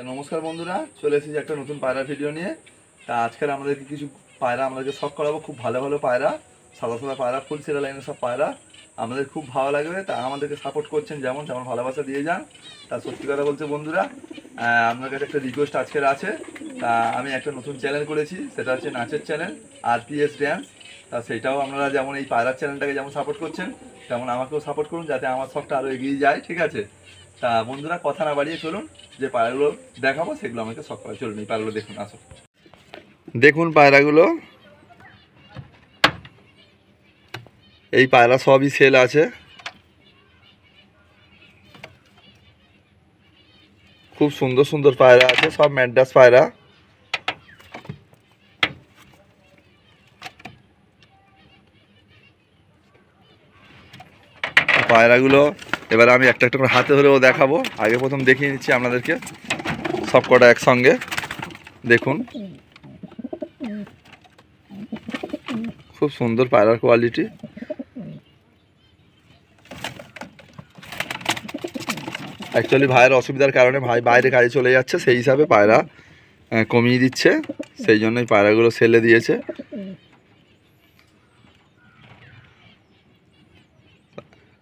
তা নমস্কার বন্ধুরা, চলে এসেছি একটা নতুন পায়রা ভিডিও নিয়ে। তা আজকের আমাদেরকে কিছু পায়রা, আমাদেরকে শখ করাবো, খুব ভালো ভালো পায়রা, সাদা সাদা পায়রা, ফুল সিরা লাইনের সব পায়রা। আমাদের খুব ভালো লাগবে, তা আমাদেরকে সাপোর্ট করছেন যেমন, তেমন ভালোবাসা দিয়ে যান। তা সত্যি কথা বলছে বন্ধুরা আপনার কাছে একটা রিকোয়েস্ট আজকের আছে। তা আমি একটা নতুন চ্যানেল করেছি, সেটা হচ্ছে নাচের চ্যানেল আর পিএস ড্যান্স তা সেটাও আপনারা যেমন এই পায়রার চ্যানেলটাকে যেমন সাপোর্ট করছেন, তেমন আমাকেও সাপোর্ট করুন, যাতে আমার শখটা আরও এগিয়ে যায়, ঠিক আছে? তা বন্ধুরা, কথা না বাড়িয়ে চলুন। যে পায়রাগুলো দেখাবো, সেগুলো আমাকে করে চলুন। এই পায়রাগুলো দেখুন, আসো। দেখুন পায়রাগুলো। এই পায়রা সবই সেল আছে। খুব সুন্দর সুন্দর পায়রা আছে, সব ম্যাড্রাস পায়রা। পায়রাগুলো এবার আমি একটা একটা করে হাতে ধরেও দেখাবো। আগে প্রথম দেখিয়ে নিচ্ছি আপনাদেরকে। সব কটা একসঙ্গে। দেখুন। খুব সুন্দর পায়রার কোয়ালিটি অ্যাকচুয়ালি ভাইয়ের অসুবিধার কারণে ভাই বাইরে গাড়ি চলে যাচ্ছে, সেই হিসাবে পায়রা কমিয়ে দিচ্ছে। সেই জন্যই পায়রাগুলো সেলে দিয়েছে।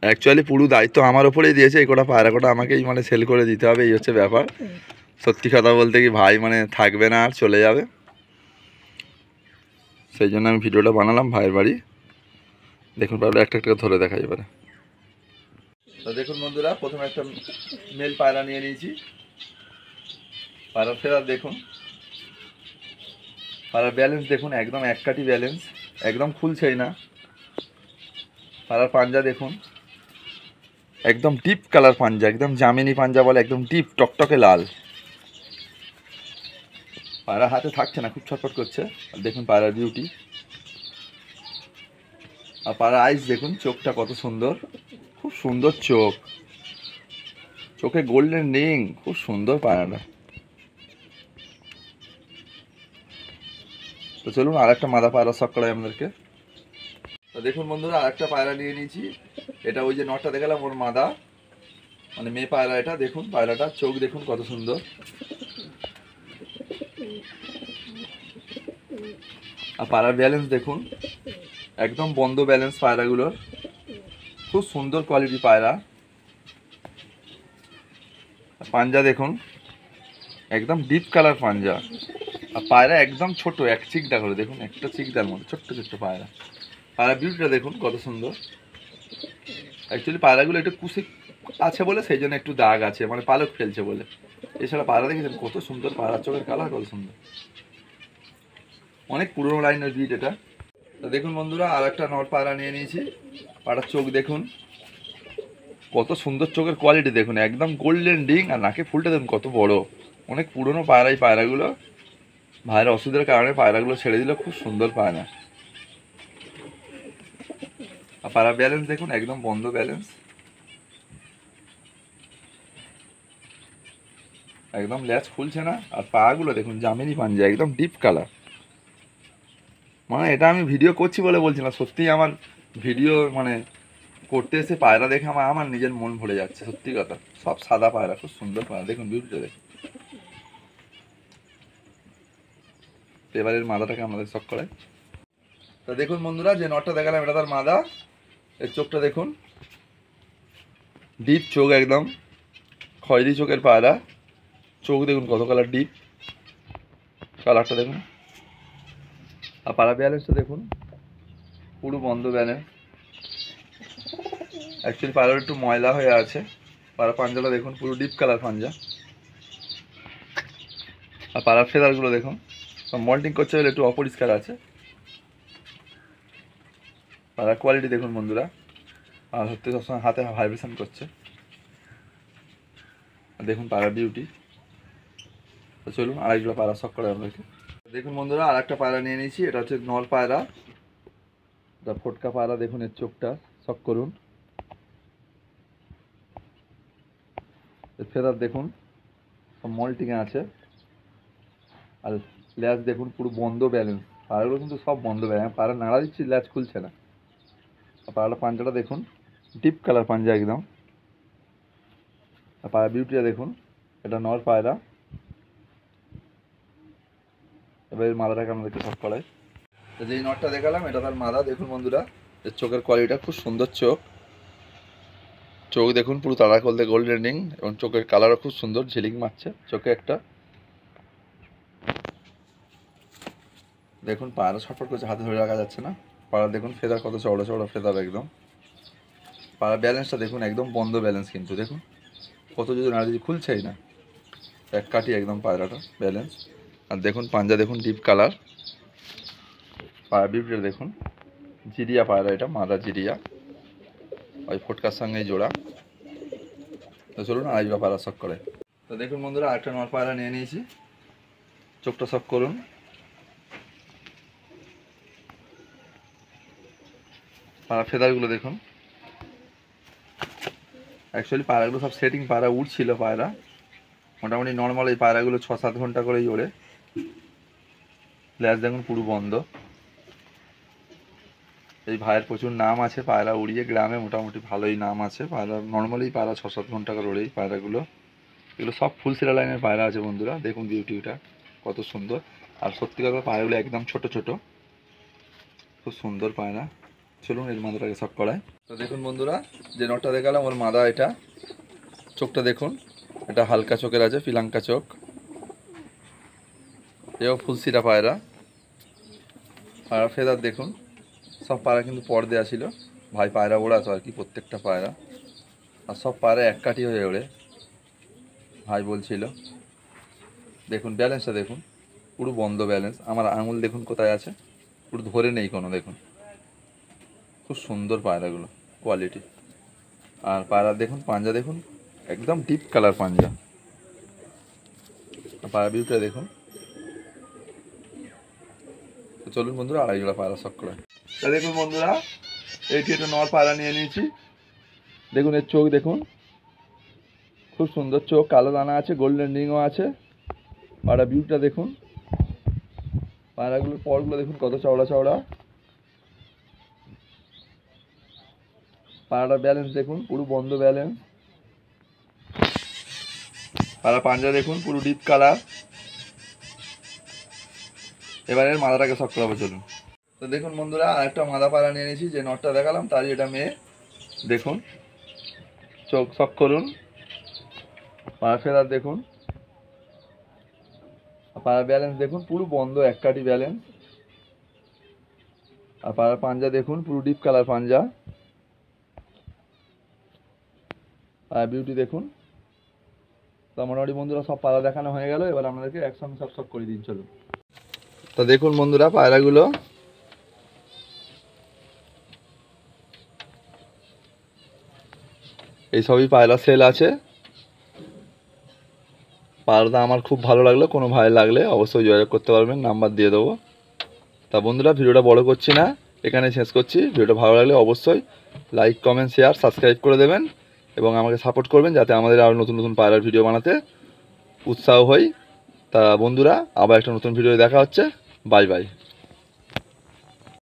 অ্যাকচুয়ালি পুরো দায়িত্ব আমার ওপরেই দিয়েছে এই কটা পায়রা কটা আমাকেই মানে সেল করে দিতে হবে এই হচ্ছে ব্যাপার। সত্যি কথা বলতে কি ভাই মানে থাকবে না আর চলে যাবে। সেই জন্য আমি ভিডিওটা বানালাম ভাইয়ের বাড়ি। দেখুন পায়রা একটা একটা ধরে দেখা এবারে। তো দেখুন বন্ধুরা প্রথমে একটা মেল পায়রা নিয়ে নিয়েছি। পায়রা ফেরার দেখুন। পায়রার ব্যালেন্স দেখুন একদম এক কাটি ব্যালেন্স একদম খুলছেই না। পায়রার পাঞ্জা দেখুন। একদম ডিপ কালার পাঞ্জা, একদম জামিনি পাঞ্জা বলে একদম ডিপ টকটকে লাল। পায়রা হাতে থাকছে না, খুব ছটফট করছে। আর দেখুন পায়রার বিউটি আর পায়রার আইস দেখুন, চোখটা কত সুন্দর। খুব সুন্দর চোখ। চোখে গোল্ডেন রিং খুব সুন্দর পায়রাটা তো চলুন আর একটা মাদা পায়রা শখ করাই আমাদেরকে। দেখুন বন্ধুরা আর একটা পায়রা নিয়ে নিয়েছি। এটা ওই যে নটটা দেখালাম, ওর মাদা। মানে মেয়ে পায়রা এটা, দেখুন পায়রাটা, চোখ দেখুন কত সুন্দর। আর পায়রার ব্যালেন্স দেখুন, একদম বন্ধ ব্যালেন্স পায়রাগুলোর। খুব সুন্দর কোয়ালিটি পায়রা। পাঞ্জা দেখুন, একদম ডিপ কালার পাঞ্জা। আর পায়রা একদম ছোট, এক চিকটা করে, দেখুন, একটা চিকদার মতো, ছোট্ট ছোট্ট পায়রা। পায়রা বিউটিটা দেখুন, কত সুন্দর। অ্যাকচুয়ালি পায়রাগুলো একটু কুশি আছে বলে সেই জন্য একটু দাগ আছে মানে পালক ফেলছে বলে। এছাড়া পায়রা দেখেছেন, কত সুন্দর পায়রা চোখের কালার, কত সুন্দর। অনেক পুরনো লাইনের বিট এটা দেখুন বন্ধুরা আর একটা নট পায়রা নিয়ে নিয়েছি। পায়রার চোখ দেখুন। কত সুন্দর চোখের কোয়ালিটি দেখুন, একদম গোল্ডেন ডিং আর নাকে ফুলটা দেখুন, কত বড়। অনেক পুরনো পায়রা এই পায়রাগুলো ভাইয়ের অসুবিধার কারণে পায়রাগুলো ছেড়ে দিল, খুব সুন্দর পায়রা পায়রা ব্যালেন্স দেখুন, একদম বন্ধ ব্যালেন্স একদম ল্যাচ খুলছে না। আর পাগুলো দেখুন জামিনি পাঞ্জা, একদম ডিপ কালার মানে এটা আমি ভিডিও করছি বলে বলছি না সত্যিই আমার ভিডিও মানে করতে এসে পায়রা দেখে আমার আমার নিজের মন ভরে যাচ্ছে, সত্যি কথা। সব সাদা পায়রা, খুব সুন্দর পায়রা, দেখুন বিউটিটা দেখুন। এবারের মাদাটাকে আমাদের শখ করে তা দেখুন বন্ধুরা, যে নটটা দেখালাম, এটা তার মাদা। এর চোখটা দেখুন। ডিপ চোখ একদম। খয়েরি চোখের পায়রা। চোখ দেখুন কত কালার ডিপ কালারটা দেখুন। আর পাড়া ব্যালেন্সটা দেখুন। পুরো বন্ধ ব্যালেন্স অ্যাকচুয়ালি পাড়ার একটু ময়লা হয়ে আছে। পাড়া পাঞ্জাটা দেখুন, পুরো ডিপ কালার পাঞ্জা। আর পাড়ার ফেদারগুলো দেখুন। মল্টিং করছে একটু অপরিষ্কার আছে। পাড়ার কোয়ালিটি দেখুন বন্ধুরা। আর হচ্ছে সবসময় হাতে ভাইব্রেশন করছে। দেখুন পাড়ার বিউটি তো চলুন আরেকগুলো পায়রা শখ করে আপনাকে দেখুন বন্ধুরা আর একটা পায়রা নিয়ে নিয়েছি। এটা হচ্ছে নল পায়রা এটা ফোটকা পায়রা দেখুন এর চোখটা। শখ করুন। ফেদার দেখুন। সব মল্টিংয়ে আছে। আর ল্যাচ দেখুন, পুরো বন্ধ ব্যালেন্স পায়রাগুলো কিন্তু সব বন্ধ ব্যালেন্স পায়রা নাড়া দিচ্ছি ল্যাচ খুলছে না। আর পায়রাটা পাঞ্জাটা দেখুন ডিপ কালার পাঞ্জা একদম। আর বিউটিটা দেখুন, এটা নর পায়রা। এবার মাদাটাকে আমাদেরকে সব করাই তো যেই নটটা দেখালাম, এটা তার মাদা দেখুন বন্ধুরা, এর চোখের কোয়ালিটিটা খুব সুন্দর চোখ। চোখ দেখুন পুরো তারা করলে গোল্ডেন রিং এবং চোখের কালারও খুব সুন্দর, ঝিলিক মারছে চোখে একটা। দেখুন পায়রা ছটফট করছে, হাতে ধরে রাখা যাচ্ছে না। পাড়া দেখুন, ফেদার কত চওড়া চওড়া ফেদার একদম। পাড়া ব্যালেন্সটা দেখুন, একদম বন্ধ ব্যালেন্স কিন্তু, দেখুন। কত যদি নাড়ি খুলছেই না, এক কাটি একদম পায়রাটা ব্যালেন্স আর দেখুন, পাঞ্জা দেখুন ডিপ কালার পায়রা বিপটা দেখুন, জিরিয়া পায়রা এটা, মাদা জিরিয়া। ওই ফটকার সঙ্গে জোড়া। তো চলুন আড়াই পায়রা শখ করে। তো দেখুন বন্ধুরা, আরেকটা নর পায়রা নিয়ে নিয়েছি। চোখটা শখ করুন। পায়রা ফেদারগুলো দেখুন। অ্যাকচুয়ালি পায়রাগুলো সব সেটিং পায়রা উঠছিল পায়রা। মোটামুটি নর্মাল এই পায়রাগুলো ছ সাত ঘণ্টা করেই ওড়ে। ল্যাস দেখুন পুরো বন্ধ। এই ভাইয়ের প্রচুর নাম আছে পায়রা উড়িয়ে। গ্রামে মোটামুটি ভালোই নাম আছে। পায়রা নর্মালি পায়রা ছ সাত ঘণ্টা করে ওড়ে পায়রাগুলো। এগুলো সব ফুল সিরা লাইনের পায়রা আছে বন্ধুরা। দেখুন বিউটিটা কত সুন্দর। আর সত্যি কথা পায়রাগুলো একদম ছোট ছোট। খুব সুন্দর পায়রা। চলুন এর মাদাটাকে সব করায়। তো দেখুন বন্ধুরা, যে নটটা দেখালাম, ওর মাদা এটা। চোখটা দেখুন, এটা হালকা চোখের আছে, ফিলাঙ্কা চোখ। এও ফুলসিরা পায়রা। পায়রা ফেদার দেখুন, সব পায়রা কিন্তু পর দেওয়া ছিল ভাই পায়রা ওড়া তো আর কি, প্রত্যেকটা পায়রা। আর সব পায়রা এক কাঠি হয়ে ওড়ে। ভাই বলছিল, দেখুন ব্যালেন্সটা দেখুন, পুরো বন্ধ ব্যালেন্স আমার আঙুল দেখুন কোথায় আছে, পুরো ধরে নেই কোনো, দেখুন। খুব সুন্দর পায়রাগুলো কোয়ালিটি আর পায়রা দেখুন, পাঞ্জা দেখুন, একদম ডিপ কালার পাঞ্জা। পায়রা বিউটা দেখুন। চলুন বন্ধুরা আড়াই জোড়া পায়রা শখ দেখুন বন্ধুরা এইটি একটা নর পায়রা নিয়ে নিয়েছি। দেখুন, এর চোখ দেখুন। খুব সুন্দর চোখ, কালো দানা আছে গোল্ডেন রিংও আছে। পায়রা বিউটা দেখুন। পায়রাগুলোর পরগুলো দেখুন, কত চওড়া চওড়া। পাড়াটার ব্যালেন্স দেখুন, পুরো বন্ধ ব্যালেন্স পাড়া পাঞ্জা দেখুন, পুরো ডিপ কালার এবারে মাদাটাকে শখ করাবো, চলুন। তো দেখুন বন্ধুরা, আরেকটা মাদা পাড়া নিয়ে নিয়েছি, যে নটটা দেখালাম, তারই এটা মেয়ে। দেখুন, চোখ শখ করুন। পাড়া ফেরার দেখুন। পাড়ার ব্যালেন্স দেখুন, পুরো বন্ধ এক কাটি ব্যালেন্স আর পাড়ার পাঞ্জা দেখুন, পুরো ডিপ কালার পাঞ্জা আর বিউটি দেখুন। তো মোটামুটি বন্ধুরা সব পায়রা দেখানো হয়ে গেল, এবার আমাদেরকে একসঙ্গে সব সব করে দিন, চলুন। তো দেখুন বন্ধুরা পায়রাগুলো। এই সবই পায়রা সেল আছে। পায়রাটা আমার খুব ভালো লাগল, কোনো ভাই লাগলে অবশ্যই যোগাযোগ করতে পারবেন নাম্বার দিয়ে দেবো। তা বন্ধুরা ভিডিওটা বড় করছি না এখানে শেষ করছি। ভিডিওটা ভালো লাগলে অবশ্যই লাইক কমেন্ট শেয়ার সাবস্ক্রাইব করে দেবেন। এবং আমাকে সাপোর্ট করবেন যাতে আমাদের আরও নতুন নতুন পায়রার ভিডিও বানাতে উৎসাহ হই। তা বন্ধুরা, আবার একটা নতুন ভিডিও দেখা হচ্ছে। Bye bye